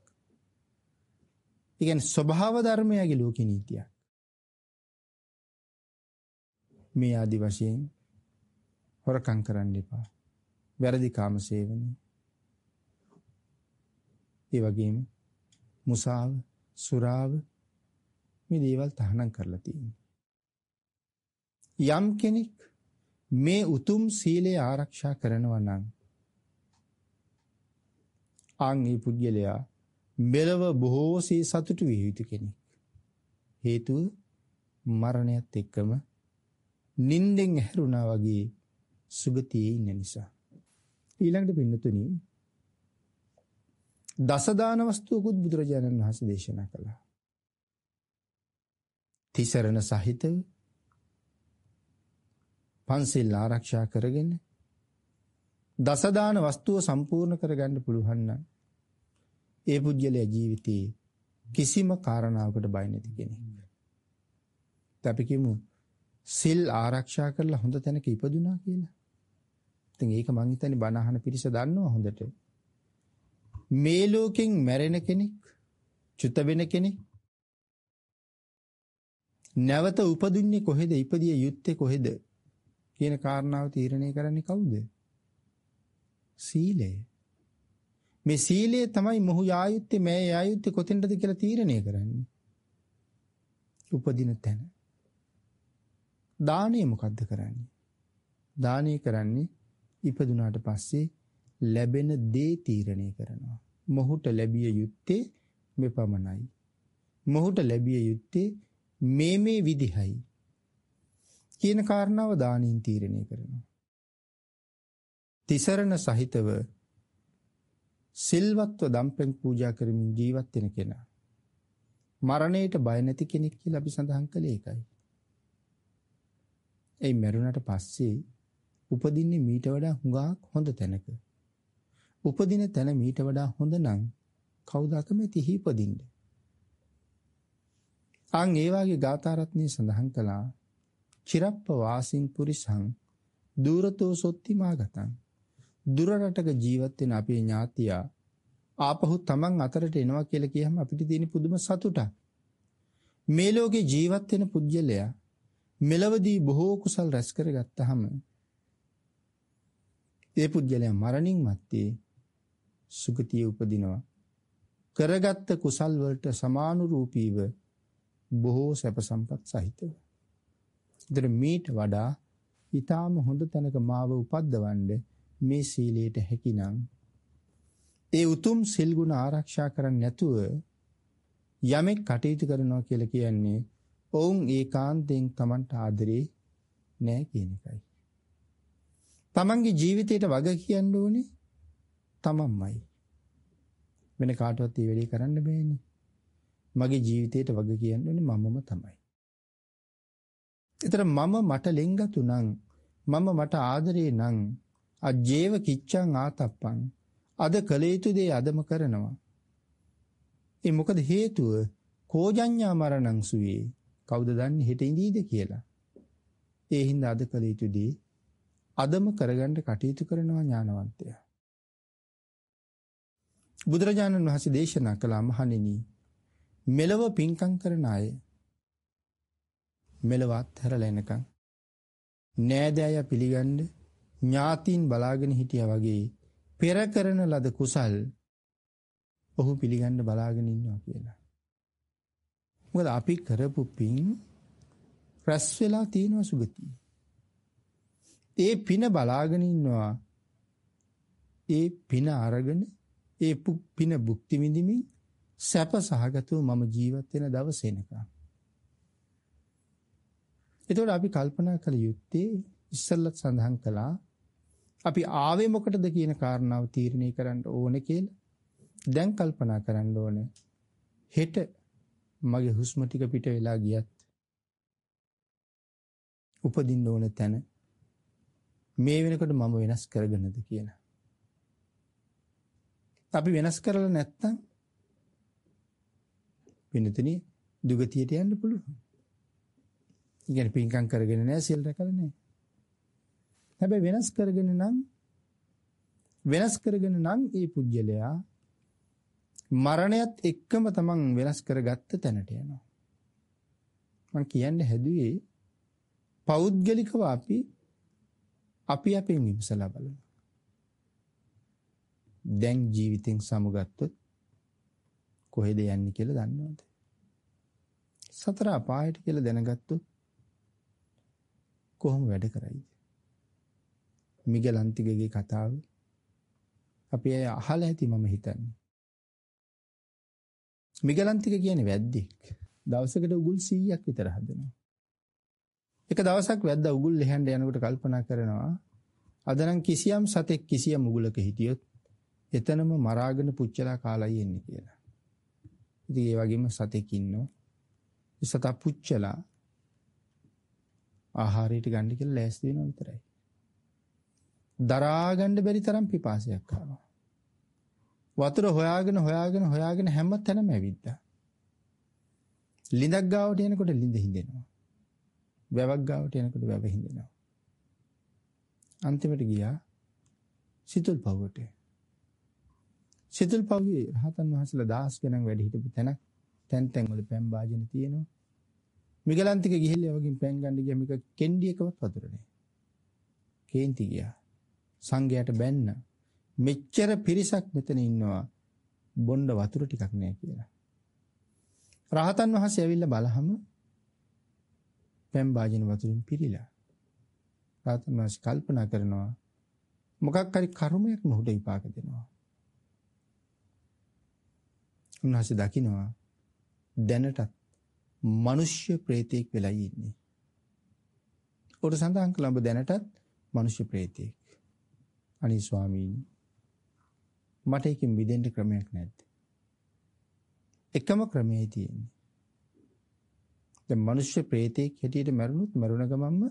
ඒ කියන්නේ ස්වභාව ධර්මයගේ ලෝකේ නීතියක්. මේ ආදි වශයෙන් හොරකම් කරන්න එපා. වැරදි කාම සේවනය. ඒ වගේම මුසාව, සුරාව මේ දේවල් තහනම් කරලා තියෙනවා. යම් කෙනෙක් මේ උතුම් සීලය ආරක්ෂා කරනවා නම් අන් ඒ පුද්ගලයා මෙලව බොහෝසේ සතුටු විය යුතු කෙනෙක්. හේතුව මරණයත් එක්කම නින්දෙන් ඇහැරුණා වගේ සුගතියේ ඉන්න නිසා. ඊළඟට පින්නතුනි දසදාන වස්තුවකුත් බුදුරජාණන් වහන්සේ දේශනා කළා. තිසරණ සහිතව පන්සිල් ආරක්ෂා කරගෙන දසදාන වස්තුව සම්පූර්ණ කරගන්න පුළුවන් නම් ඒ පුජ්‍යලයා ජීවිතේ කිසිම කාරණාවකට බය නැති කෙනෙක්. අපි කියමු සිල් ආරක්ෂා කරලා හොඳ තැනක ඉපදුනා කියලා. ඉතින් ඒක මං හිතන්නේ බණ අහන පිරිස දන්නවා හොඳට. මේ ලෝකෙන් මැරෙන කෙනෙක්, චුත වෙන කෙනෙක් නැවත උපදින්නේ කොහෙද? ඉපදිය යුත්තේ කොහෙද? කියන කාරණාව තීරණය කරන්නේ කවුද? සීලය. මේ සීලය තමයි මොහු යායුත්තේ මේ යායුත්තේ කොතෙන්ටද කියලා තීරණය කරන්නේ. උපදින තැන. දානය මොකද්ද කරන්නේ? දානය කරන්නේ ඉපදුනාට පස්සේ ලැබෙන දේ තීරණය කරනවා. මොහුට ලැබිය යුත්තේ මෙපමණයි. මොහුට ලැබිය යුත්තේ මේ මේ විදිහයි. කියන කාරණාව දානින් තීරණය කරනවා. තිසරණ සහිතව සිල්වත්ව දම්පැන් පූජා කරමින් ජීවත් වෙන කෙනා මරණයට බය නැති කෙනෙක් කියලා අපි සඳහන් කළේ ඒකයි. ඒ මරුණට පස්සේ උපදින්නේ මීට වඩා හුඟක් හොඳ තැනක. උපදින තැන මීට වඩා හොඳ නම් කවුද අකමැති හිපදින්න? අන් ඒ වාගේ ගාථාරත්නයේ සඳහන් කළා චිරප්ප වාසින් පුරිසං දූරතෝ සොත්ති මාගතං දුර රටක ජීවත් වෙන අපේ ඥාතියා ආපහු තමන් අතරට එනවා කියලා කියහම අපිට තියෙන පුදුම සතුටක්. මේ ලෝකේ ජීවත් වෙන පුජ්‍යලයා මෙලවදී බොහෝ කුසල් රැස් කරගත්තාම ඒ පුජ්‍යලයා මරණින් මත්තේ සුගතිය උපදිනවා. කරගත්ත කුසල් වලට සමානුරූපීව බොහෝ සැප සම්පත් සහිතව. ඉතින් මීට වඩා ඊටාම හොඳ තැනක මාව උපද්දවන්න මේ සීලයට හැකිනම් ඒ උතුම් සිල් ගුණ ආරක්ෂා කරන්නේ නැතුව යමෙක් කටයුතු කරනවා කියලා කියන්නේ ඔවුන් ඒකාන්තයෙන් Tamanට ආදරේ නෑ කියන එකයි. Tamanගේ ජීවිතයට වග කියන්න ඕනේ තමන්මයි. වෙන කාටවත් ඒ වැඩේ කරන්න බෑනේ. මගේ ජීවිතයට වග කියන්න ඕනේ මමම තමයි. ඒතර මම මට ලෙන්ගතු නම් මම මට ආදරේ නම් අජේව කිච්ඡං ආතප්පං අද කළ යුතු දේ අදම කරනවා. ඒ මොකද හේතුව කෝජඤ්ඤා මරණං සුවේ කවුද දන්නේ හෙට ඉඳීද කියලා. ඒ හින්දා අද කළ යුතු දේ අදම කරගන්න කටයුතු කරනවා ඥානවන්තයා. බුදුරජාණන් වහන්සේ දේශනා කළා මහණෙනි මෙලව පින්කම් කරන අය මෙලවත් හැරලා එනකන් නෑදෑය පිළිගන්න ඥාතීන් බලාගෙන හිටියා වගේ පෙර කරන ලද කුසල් ඔහු පිළිගන්න බලාගෙන ඉන්නවා කියලා. මොකද අපි කරපු පින් රැස් වෙලා තියෙනවා සුගතිය. ඒ පින බලාගෙන ඉන්නවා. ඒ පින අරගෙන ඒ පින භුක්ති විඳිමින් සැප සහගතව මම ජීවත් වෙන දවස එනකම්. එතකොට අපි කල්පනා කළ යුත්තේ ඉස්සල්ලත් සඳහන් කළා අපි ආවේ මොකටද කියන කාරණාව තීරණය කරන්න ඕනේ කියලා. දැන් කල්පනා කරන්න ඕනේ. හෙට මගේ හුස්ම ටික පිට වෙලා ගියත් උපදින්න ඕන තැන මේ වෙනකොට මම වෙනස් කරගන්නද කියලා. අපි වෙනස් කරලා නැත්තම් වෙනතනි දුගතියට යන්න පුළුවන්. ඉගෙන පින්කම් කරගෙන නැහැ සිල් රැකලා නැහැ. හැබැයි වෙනස් කරගෙන නම් වෙනස් කරගෙන නම් ඒ පුජ්‍යලයා මරණයත් එක්කම තමන් වෙනස් කරගත්ත තැනට යනවා. මම කියන්න හැදුවේ පෞද්ගලිකව අපි අපි අපෙන් විමසලා බලමු. දැන් ජීවිතෙන් සමුගත්තොත් කොහෙද යන්නේ කියලා දන්නවද? සතර අපායට කියලා දැනගත්තොත් කොහොම වැඩ කරයිද? මිගලන්තිගගේ කතාව අපි අය අහලා ඇති මම හිතන්නේ. මිගලන්තික කියන්නේ වැද්දෙක්. දවසකට උගුල් 100ක් විතර හදනවා. එක දවසක් වැද්දා උගුල් ලෙහන්න යනකොට කල්පනා කරනවා අද නම් කිසියම් සතෙක් කිසියම් උගුලක හිටියොත් එතනම මරාගෙන පුච්චලා කාලයි එන්නේ කියලා. ඉතින් ඒ වගේම සතෙක් ඉන්නවා. සතා පුච්චලා ආහාරයට ගන්න කියලා ලෑස්ති වෙනවා විතරයි. දරා ගන්න බැරි තරම් පිපාසයක් ආවා. වතුර හොයාගෙන හොයාගෙන හොයාගෙන හැම තැනම ඇවිද්දා. ලිඳක් ගාවට එනකොට ලිඳ හින්දෙනවා. වැවක් ගාවට එනකොට වැව හින්දෙනවා. අන්තිමට ගියා සිතුල් පවුවට. සිතුල් පවුවේ රහතන් වහන්සේලා දහස් ගණන් වැඩ හිටපු තැනක් තැන් තැන් වල පැන් වාජන තියෙනවා. මිගලන්තික ගිහිල්ලා වගේ පැන් ගන්න ගියා මේක කෙන්ඩියකවත් වතුර නැහැ. කේන්ති ගියා. සංඝයාට බැන්න. මෙච්චර පිරිසක් මෙතන ඉන්නවා බොණ්ඩ වතුර ටිකක් නෑ කියලා. රහතන් වහන්සේ ඇවිල්ලා බලහම පැම් වාජන වතුරින් පිරීලා. රහතන් වහන්සේ කල්පනා කරනවා මොකක් හරි කර්මයක් මොහුට විපාක දෙනවා. උන්වහන්සේ දකිනවා දැනටත් මිනිස්්‍ය ප්‍රේතෙක් වෙලා ඉන්නේ. ඔට සඳහන් කළ ඔබ දැනටත් මිනිස්්‍ය ප්‍රේතෙක්. අනි ස්වාමීනි මට එකින් මිදෙන්න ක්‍රමයක් නැද්ද. එකම ක්‍රමයයි තියෙන්නේ. දැන් මිනිස්්‍ය ප්‍රේතෙක් හැටියට මැරුණොත් මරුණ ගමන්ම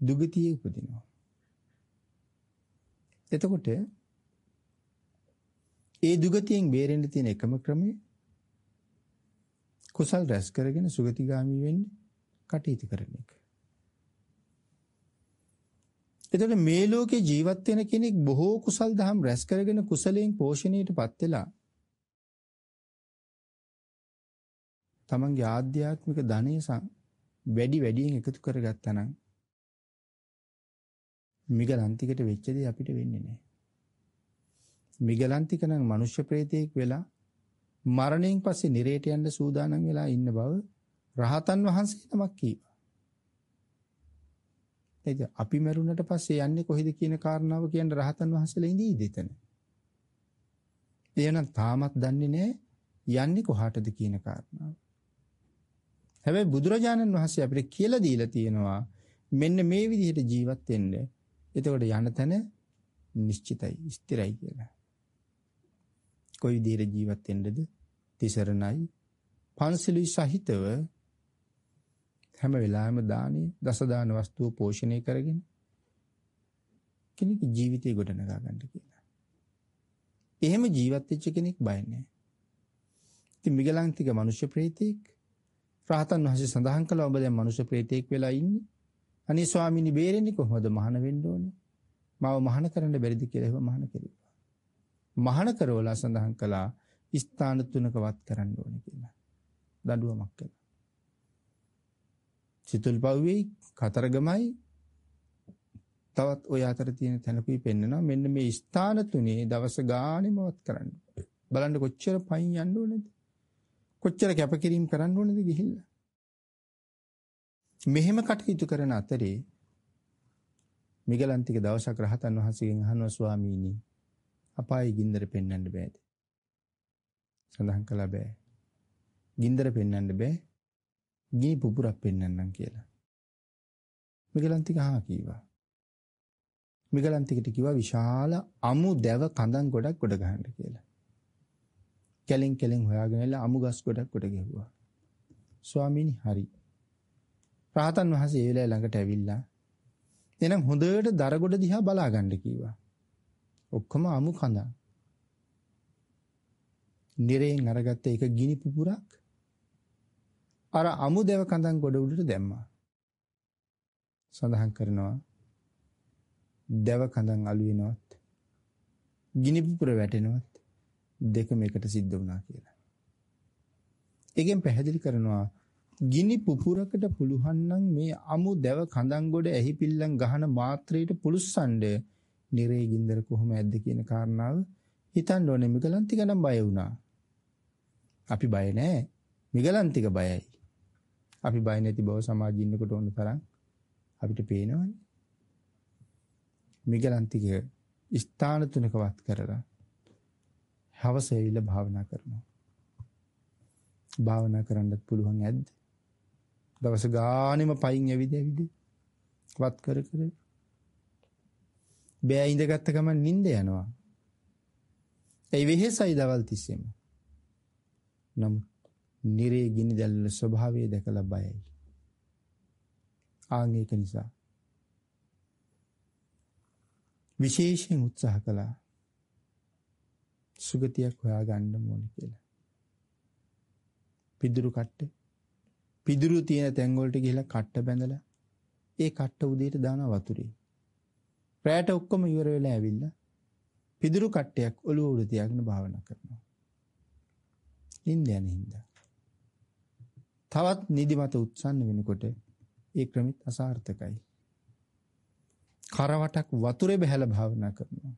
දුගතියේ උපදිනවා. එතකොට ඒ දුගතියෙන් බේරෙන්න තියෙන එකම ක්‍රමය කුසල් රැස් කරගෙන සුගතිගාමී වෙන්න කටයුතු කරන එක. එතකොට මේ ලෝකේ ජීවත් වෙන කෙනෙක් බොහෝ කුසල් දහම් රැස් කරගෙන කුසලයෙන් පෝෂණයටපත් වෙලා තමන්ගේ ආධ්‍යාත්මික ධනය වැඩි වැඩියෙන් එකතු කරගත්තා නම් මිගලන්තිකට වෙච්ච දේ අපිට වෙන්නේ නැහැ. මිගලන්තික නම් මනුෂ්‍ය ප්‍රේතයෙක් වෙලා මරණයෙන් පස්සේ නිරේට යන්න සූදානම් වෙලා ඉන්න බව රහතන් වහන්සේ නමක් කීවා. එද අපි මැරුණට පස්සේ යන්නේ කොහෙද කියන කාරණාව කියන්න රහතන් වහන්සේලා ඉඳී දෙතන. එහෙනම් තාමත් දන්නේ නැහැ යන්නේ කොහාටද කියන කාරණාව. හැබැයි බුදුරජාණන් වහන්සේ අපිට කියලා දීලා තියෙනවා මෙන්න මේ විදිහට ජීවත් වෙන්න. එතකොට යන තැන නිශ්චිතයි, ස්ථිරයි කියලා. කොයි විදිහට ජීවත් වෙන්නද? තිසරණයි, පන්සලුයි සහිතව හැම වෙලාවෙම දානේ දස දාන වස්තුව පෝෂණය කරගෙන කෙනෙක් ජීවිතේ ගොඩනගා ගන්න කියලා. එහෙම ජීවත් වෙච්ච කෙනෙක් බය නැහැ. ඉතින් මිගලන්තික මනුෂ්‍ය ප්‍රේතෙක් රහතන් වහන්සේ සඳහන් කළා ඔබ දැන් මනුෂ්‍ය ප්‍රේතෙක් වෙලා ඉන්නේ. අනේ ස්වාමීනි බේරෙන්නේ කොහොමද මහාන වෙන්න ඕනේ? මාව මහාන කරන්න බැරිද කියලා එහෙම මහාන කෙරුවා. මහාන කරවලා සඳහන් කළා ස්ථාන තුනක වත් කරන්න ඕනේ කියලා. දඬුවමක් කළා. සිතුල් පව්වෙයි කතරගමයි තවත් ඔය අතර තියෙන තැනකුයි පෙන්නනවා මෙන්න මේ ස්ථාන තුනේ දවස ගානෙමවත් කරන්න. බලන්න කොච්චර පයින් යන්න ඕනේද? කොච්චර කැපකිරීම කරන්න ඕනේද ගිහිල්ලා. මෙහෙම කටයුතු කරන අතරේ මිගලන්තික දවසක් රහතන් වහන්සේගෙන් අහනවා ස්වාමීනි අපායේ ගින්දර පෙන්වන්න බෑද? සඳහන් කළා බෑ. ගින්දර පෙන්වන්න බෑ. ගිනි පුපුරක් පෙන්වන්නම් කියලා. මිගලන්තික හා කීවා. මිගලන්තිකට කිව්වා විශාල අමු දැව කඳන් ගොඩක් ගොඩ ගහන්න කියලා. කැලෙන් කැලෙන් හොයාගෙන එලා අමු ගස් ගොඩක් ගොඩ ගැහුවා. ස්වාමීනි හරි. රහතන් වහන්සේ ඒ වෙලාවේ ළඟට ඇවිල්ලා එහෙනම් හොඳට දරගොඩ දිහා බලා ගන්න කිව්වා. ඔක්කොම අමු කඳන්. නිරයෙන් අරගත්ත එක ගිනි පුපුරක් අර අමු දෙව කඳන් ගොඩ උඩට දැම්මා. සඳහන් කරනවා දෙව කඳන් අලු වෙනවත් ගිනි පුපුර වැටෙනවත් දෙකම එකට සිද්ධ වුණා කියලා. ඒකෙන් පැහැදිලි කරනවා ගිනි පුපුරකට පුළුවන් නම් මේ අමු දෙව කඳන් ගොඩ ඇහි පිල්ලම් ගහන මාත්‍රයට පුළුස්සන්ඩ නිරේ ගින්දර කොහොම ඇද්ද කියන කාරණාව හිතන්න ඕනේ මිගලන්තික නම් බය වුණා. අපි බය නෑ. මිගලන්තික බයයි. අපි බය නැති බව සමාජයේ ඉන්නකොට ඕන තරම් අපිට පේනවනේ. මිගලන්තික ස්ථාන තුනක වත් කරලා හවස ඇවිල්ලා භාවනා කරනවා. භාවනා කරන්නත් පුළුවන් ඇද්ද? දවස ගානෙම පයින් ඇවිද ඇවිද වත් කර කර බෑ ඉඳගත්ත ගමන් නිින්ද යනවා. ඒ වෙහෙසයි දවල් තිස්සෙම. නමුත් නිරේ ගිනි දැල්වල ස්වභාවය දැකලා බයයි. ආන් ඒක නිසා විශේෂයෙන් උත්සාහ කළා සුගතියක් හොයා ගන්න ඕනේ කියලා. පිදුරු කට්ට පිදුරු තියෙන තැන් වලට ගිහලා කට්ට බැඳලා ඒ කට්ට උදේට දාන වතුරේ. රැයට ඔක්කොම ඉවර වෙලා ඇවිල්ලා පිදුරු කට්ටයක් ඔළුව උඩ තියාගෙන භාවනා කරනවා. නිින්ද යන හින්දා. තවත් නිදිමත උත්සන්න වෙනකොට ඒ ක්‍රමෙත් අසාර්ථකයි. කරවටක් වතුරේ බැහැලා භාවනා කරනවා.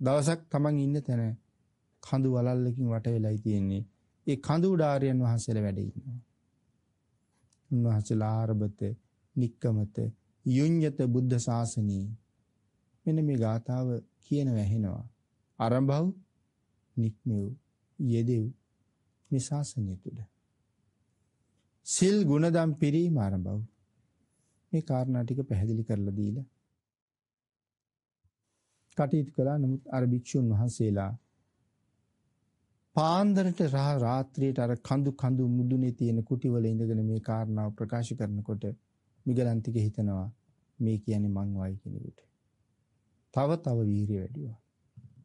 දවසක් තමන් ඉන්න තැන කඳු වලල්ලකින් වට වෙලයි තියෙන්නේ. ඒ කඳු උඩාරියන් වහන්සේලා වැඩ ඉන්නවා. උන්වහන්සේලා ආරබත, නික්කමත, යුඤ්‍යත බුද්ධ ශාසනී මෙන්න මේ ගාථාව කියන වැහෙනවා. ආරම්භව නික්මෙව් යෙදෙව් මේ ශාසනය තුල. සිල් ගුණදම් පිරීම ආරම්භව. මේ කාරණා ටික පැහැදිලි කරලා දීලා කටයුතු කළා නමුත් අර භික්ෂුන් වහන්සේලා පාන්දරට රහ රාත්‍රියට අර කඳු කඳු මුදුනේ තියෙන කුටිවල ඉඳගෙන මේ කාරණාව ප්‍රකාශ කරනකොට මිගලන්තික හිතනවා මේ කියන්නේ මං වයි කෙනෙකුට. තව තව වීරිය වැඩිවා.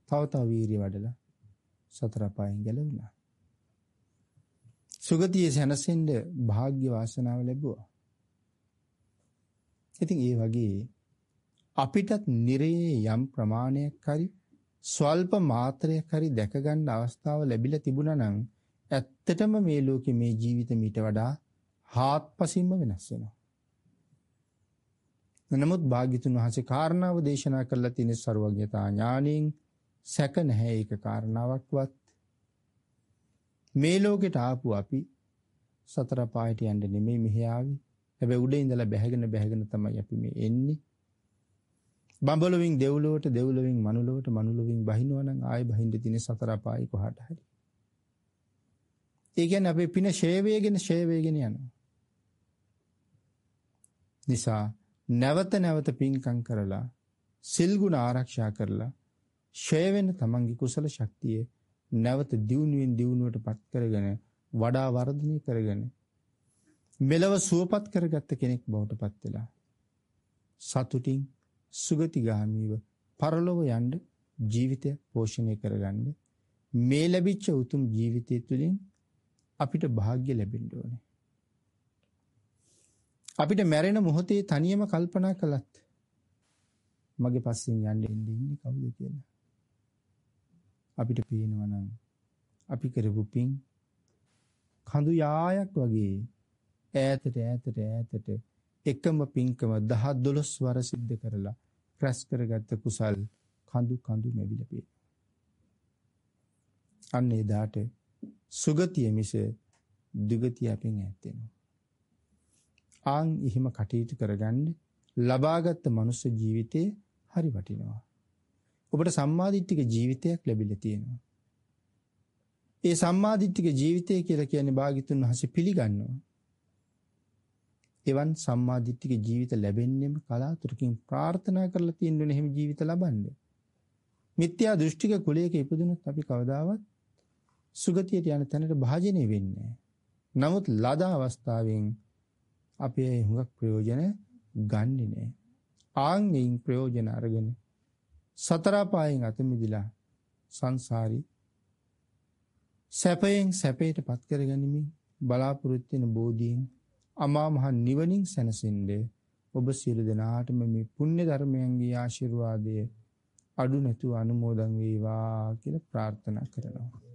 තව තව වීරිය වඩලා සතර පායෙන් ගැලවුණා. සුගතියේ සැනසෙන්න වාග්ය වාසනාව ලැබුවා. ඉතින් ඒ වගේ අපිටත් නිරේ යම් ප්‍රමාණයක් හරි ස්වල්ප මාත්‍රයක් හරි දැක ගන්න අවස්ථාව ලැබිලා තිබුණා නම් ඇත්තටම මේ ලෝකේ මේ ජීවිත මීට වඩා හාත්පසින්ම වෙනස් වෙනවා. නමුත් භාග්‍යතුන් වහන්සේ කාරණාව දේශනා කරලා තියෙන ਸਰවඥතා ඥාණයෙන් සැක නැහැ ඒක කාරණාවක්වත්. මේ ලෝකෙට ආපු අපි සතර පායට යන්න නෙමෙයි මෙහි ආවේ. හැබැයි උඩ ඉඳලා බැහැගෙන බැහැගෙන තමයි අපි මේ එන්නේ. බඹලොවින් දෙව්ලොවට දෙව්ලොවින් මනුලොවට මනුලොවින් බහිනවා නම් ආයෙ බහින්න තියෙන සතර පායි කොහාට හරි. ඒ කියන්නේ අපේ පින ෂේ වේගෙන ෂේ වේගෙන යනවා. නිසා නැවත නැවත පින්කම් කරලා සිල් ගුණ ආරක්ෂා කරලා ෂේ වෙන තමන්ගේ කුසල ශක්තිය නැවත දියුණුවෙන් දියුණුවට පත් කරගෙන වඩා වර්ධනය කරගෙන මෙලව සුවපත් කරගත්ත කෙනෙක් බවට පත් වෙලා සතුටින් සුගතිගාමීව පරලොව යන්න ජීවිතය පෝෂණය කරගන්න මේ ලැබිච්ච උතුම් ජීවිතය තුළින් අපිට භාග්‍ය ලැබෙන්න ඕනේ. අපිට මැරෙන මොහොතේ තනියම කල්පනා කළත් මගේ පස්සෙන් යන්න එන්නේ ඉන්නේ කවුද කියලා. අපිට පේනවා නම් අපි කරපු පින් කඳු යායක් වගේ ඈතට ඈතට ඈතට එකම පින්කම 10 12 වර සිද්ධ කරලා රැස් කරගත්ත කුසල් කඳු කඳු මෙවිල පේ. අන්න එදාට සුගතිය මිස දුගතිය අපෙන් ඈත් වෙනවා. ආන් එහෙම කටයුතු කරගන්න ලබාගත් මනුස්ස ජීවිතේ හරි වටිනවා. ඔබට සම්මාදිට්ඨික ජීවිතයක් ලැබිලා තියෙනවා. ඒ සම්මාදිට්ඨික ජීවිතය කියලා කියන්නේ භාග්‍යතුන් වහන්සේ පිළිගන්නවා. එවන් සම්මාදිට්ඨික ජීවිත ලැබෙන්නෙම කලාතුරකින් ප්‍රාර්ථනා කරලා තියෙනුනේ එහෙම ජීවිත ලබන්න. මිත්‍යා දෘෂ්ටික කුලයක ඉපදුනොත් අපි කවදාවත් සුගතියට යන තැනට භාජනය වෙන්නේ නමුත් ලද අවස්ථාවෙන් අපි ඒ හුඟක් ප්‍රයෝජන ගන්නෙ නෑ. ආන්ගෙන් ප්‍රයෝජන අරගෙන සතර පායෙන් අත මිදිලා සංසාරි සැපයෙන් සැපයට පත් කරගනිමින් බලාපොරොත්තු වෙන බෝධියෙන් අමා මහ නිවනින් සැනසෙන්නේ ඔබ සියලු දෙනාටම මේ පුණ්‍ය ධර්මයන්ගේ ආශිර්වාදය අඩු නැතුව අනුමෝදන් වේවා කියලා ප්‍රාර්ථනා කරනවා.